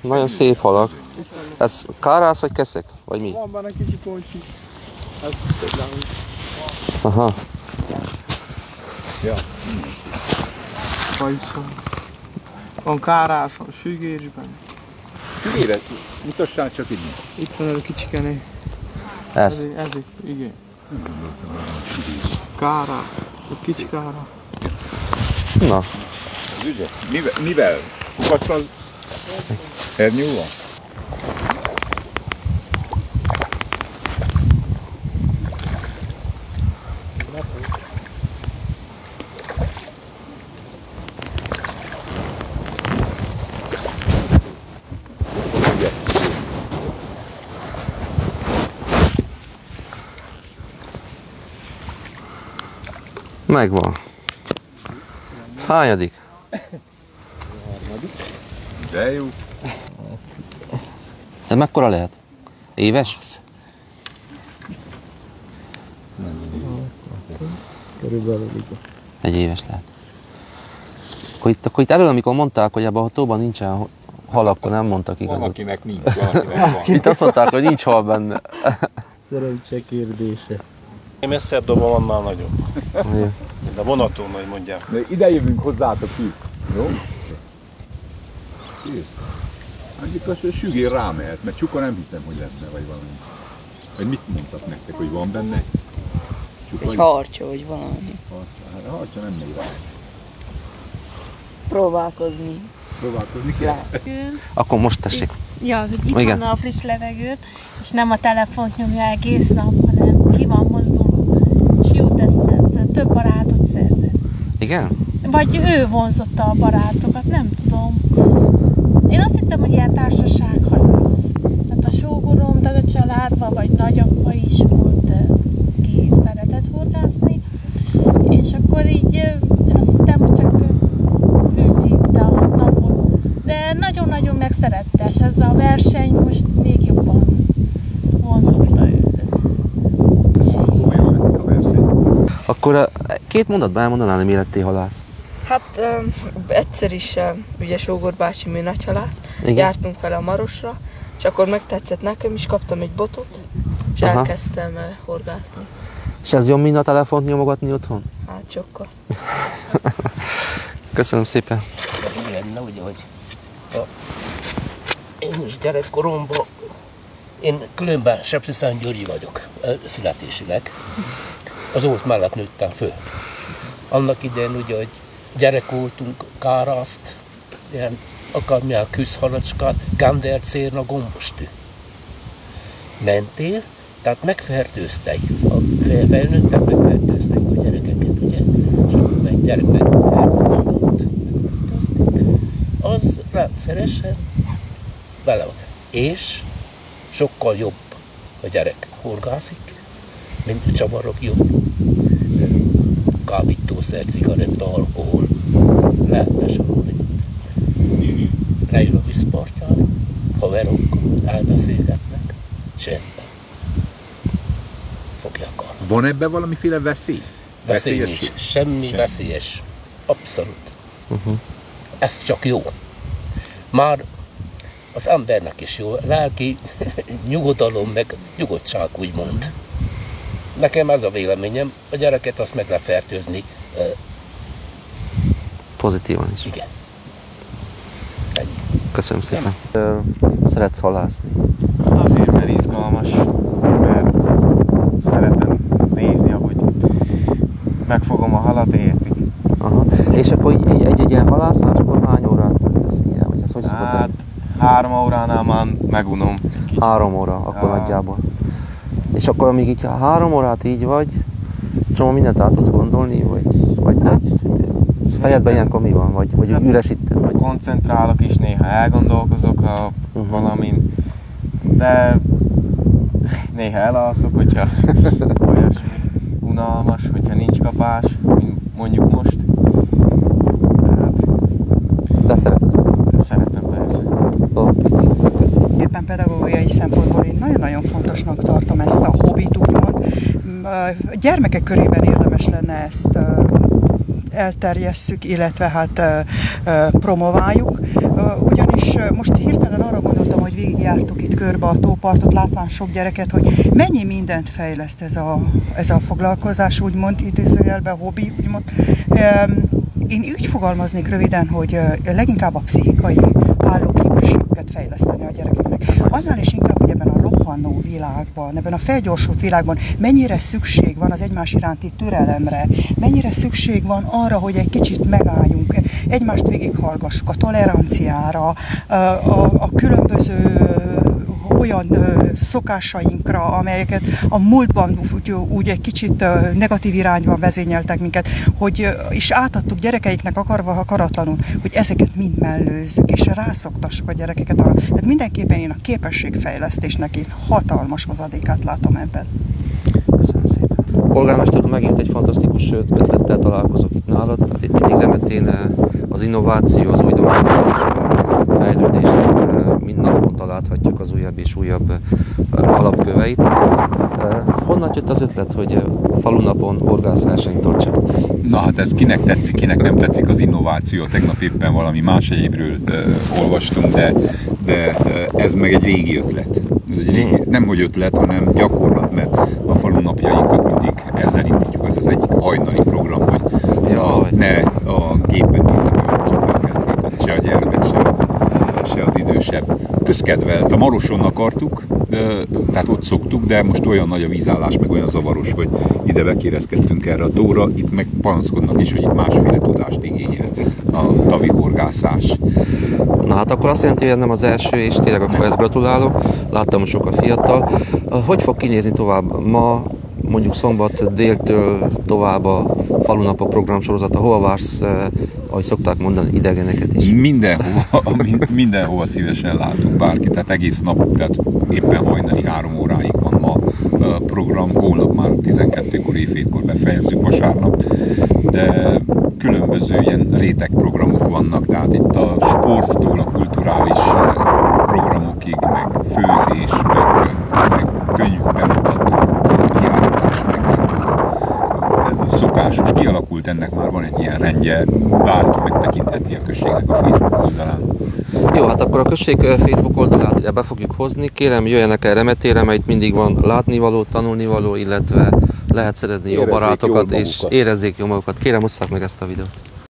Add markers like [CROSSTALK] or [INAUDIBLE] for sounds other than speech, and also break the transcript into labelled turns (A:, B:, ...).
A: Nagyon szép halak. Ez kárász vagy keszek? Vagy mi?
B: Van benne kicsi poncsi. Ez.
A: Aha.
B: Ja. Bajszom. Van kárás, van sügésben.
C: Ére, mutassál csak innen.
B: Itt van ez a kicsikenő.
A: Ez.
B: Ez, ez itt, igen. Kára. Ez kicsi kára.
A: Na,
C: Az ügyes. Mivel? mivel? Kukacsal? Ernyúval?
A: megvan. Ez hányadik?
C: De jó.
A: Ez mekkora lehet? Éves?
B: Körülbelül igen.
A: Egy éves lehet. Akkor itt, akkor itt elől, amikor mondták, hogy ebben a tóban nincsen hal, akkor nem mondtak
C: Van,
A: igazat.
C: akinek nincs, valakinek van.
A: Itt azt mondták, hogy nincs hal benne.
B: Szerencse kérdése.
D: Én messzebb dobom annál nagyobb. De vonaton, hogy mondják.
C: De ide jövünk hozzátok ki. Jó? Kész. Mondjuk az a sügér rámehet, mert csuka nem hiszem, hogy lenne, vagy valami. Vagy mit mondtak nektek, hogy van benne? Csuka
E: Egy harcsa, vagy valami.
C: harcsa. Hát, harcsa nem megy rá.
E: Próbálkozni.
C: Próbálkozni kell.
A: Akkor most tessék.
F: Ja, hogy itt
A: Igen.
F: van a friss levegőt, és nem a telefont nyomja egész nap, hanem ki van mozdulva. És mert több barátot szerzett.
A: Igen?
F: Vagy ő vonzotta a barátokat, nem tudom. Én azt hittem, hogy ilyen társaság halász. Tehát a sógorom, tehát a családban, vagy nagyapa is volt, eh, ki szeretett horgászni. És akkor így, eh, én azt hittem, hogy csak eh, űzi itt a napot. De nagyon-nagyon megszerette, és ez a verseny most még jobban vonzotta őt.
C: A.
A: Akkor eh, két mondatban elmondanál, hogy mi lettél halász?
E: Hát um, egyszer is uh, ugye Sógor bácsi mű nagyhalász,
A: Igen.
E: jártunk vele a Marosra, és akkor megtetszett nekem is, kaptam egy botot, és
A: Aha.
E: elkezdtem uh, horgászni.
A: És ez jobb, mint a telefont nyomogatni otthon?
E: Hát sokkal. [LAUGHS]
A: Köszönöm szépen.
G: Ez úgy lenne, ugye, hogy a, én is gyerekkoromban, én különben Sepsisztán Györgyi vagyok, születésileg. Az út mellett nőttem föl. Annak idején ugye, hogy gyerek voltunk, káraszt, ilyen akármilyen küszhalacskát, gander cérna gombostű. Mentél, tehát megfertőztek, a fel- felnőttek megfertőztek a gyerekeket, ugye, és akkor egy gyerek megfertőzött, az rendszeresen bele van. És sokkal jobb a gyerek horgászik, mint csavarok jobb. Kábítószer, cigaretta, alkohol, lehetne sorolni. Leül a vízpartjára, haverokkal, elbeszélgetnek, csendben. Fogják a
C: Van ebben valamiféle veszély?
G: Veszély
C: Veszélyes?
G: nincs. Semmi veszélyes. Abszolút.
A: Uh-huh.
G: Ez csak jó. Már az embernek is jó. Lelki [LAUGHS] nyugodalom, meg nyugodtság, úgymond. Nekem ez a véleményem. A gyereket azt meg lehet fertőzni.
A: Pozitívan is.
G: igen.
A: Köszönöm szépen. Ö, Szeretsz halászni?
H: Azért, mert izgalmas, mert szeretem nézni, ahogy megfogom a halat, értik.
A: Aha. És akkor így- egy, egy, egy ilyen halászáskor hány órát töltesz ilyen? Vagy ez hogy szokott
H: Hát három óránál már megunom.
A: Három óra, akkor
H: Ja.
A: nagyjából. És akkor amíg így három órát így vagy, csomó mindent át tudsz gondolni, vagy, vagy, vagy fejedben ilyenkor mi van? Vagy, vagy
H: Hát-
A: üresíted? Vagy...
H: Koncentrálok is, néha elgondolkozok a
A: Mhm.
H: valamin, de néha elalszok, hogyha [LAUGHS] olyasmi unalmas, hogyha nincs kapás, mint mondjuk most. Tehát
A: De szereted.
H: szeretem persze.
A: Oké,
I: Éppen pedagógiai szempontból én nagyon-nagyon fontosnak tartom ezt a hobbit, úgymond. M, A gyermekek körében érdemes lenne ezt elterjesszük, illetve hát promováljuk. Ugyanis most hirtelen arra gondoltam, hogy végigjártok itt körbe a tópartot, látván sok gyereket, hogy mennyi mindent fejleszt ez a, ez a foglalkozás, úgymond idézőjelben, hobbi, úgymond. Én úgy fogalmaznék röviden, hogy leginkább a pszichikai állóképességüket fejleszteni a gyerekeknek. Annál is inkább, hogy ebben a rohanó világban, ebben a felgyorsult világban mennyire szükség van az egymás iránti türelemre, mennyire szükség van arra, hogy egy kicsit megálljunk, egymást végighallgassuk, a toleranciára, a, a, a különböző olyan ö, szokásainkra, amelyeket a múltban úgy, úgy egy kicsit ö, negatív irányban vezényeltek minket, hogy ö, és átadtuk gyerekeiknek akarva, akaratlanul, hogy ezeket mind mellőzzük, és rászoktassuk a gyerekeket arra. Tehát mindenképpen én a képességfejlesztésnek én hatalmas hozadékát látom ebben.
A: Köszönöm szépen. Polgármester úr, megint egy fantasztikus ötlettel találkozok itt nálad. Tehát itt mindig remetén eh, az innováció, az újdonság és a fejlődésnek eh, mind naponta láthatjuk az újabb és újabb alapköveit. Honnan jött az ötlet, hogy falunapon horgászversenyt tartsak?
C: Na hát ez kinek tetszik, kinek nem tetszik az innováció. Tegnap éppen valami más egyébről ö, olvastunk, de, de ö, ez meg egy régi ötlet. Ez egy régi, nem hogy ötlet, hanem gyakorlat, mert a falunapjainkat mindig ezzel indítjuk. Ez az egyik hajnali program, hogy a,
A: Jaj.
C: ne a gépen a napfelkeltétet, se a gyermek, se, a- se az idősebb. Közkedvelt. A Maroson akartuk, ö, tehát ott szoktuk, de most olyan nagy a vízállás, meg olyan zavaros, hogy ide bekérezkedtünk erre a tóra, itt meg panaszkodnak is, hogy itt másféle tudást igényel a tavi horgászás.
A: Na hát akkor azt jelenti, hogy ez nem az első, és tényleg akkor ezt gratulálok. Láttam, sok a fiatal. Hogy fog kinézni tovább? Ma mondjuk szombat déltől tovább a falunapok programsorozata. Hova vársz, eh, ahogy szokták mondani, idegeneket is?
C: Mindenhova, [LAUGHS] min- mindenhova szívesen látunk bárkit, tehát egész nap, tehát éppen hajnali három óráig van ma ö, program, holnap már 12-kor éjfélkor befejezzük vasárnap, de különböző ilyen réteg programok vannak, tehát itt a sporttól a kulturális ö, programokig, meg főzés, ennek már van egy ilyen rendje, bárki megtekintheti a községnek a Facebook oldalán.
A: Jó, hát akkor a község eh, Facebook oldalát ide be fogjuk hozni. Kérem, jöjjenek el remetére, mert itt mindig van látnivaló, tanulnivaló, illetve lehet szerezni jó
C: Érezzék
A: barátokat,
C: jól
A: és érezzék jó magukat. Kérem, osszák meg ezt a videót.